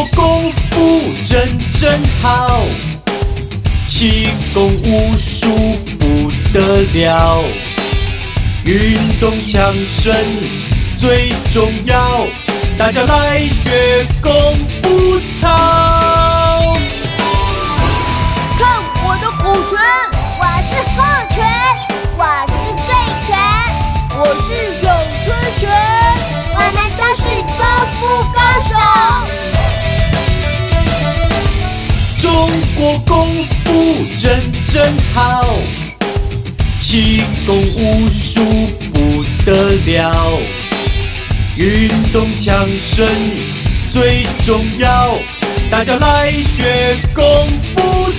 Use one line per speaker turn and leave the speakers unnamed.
我功夫真真好，气功武术不得了，运动强身最重要，大家来学功。
我
功夫真真好，气功武术不得了，运动强身最重要，大家来学功夫。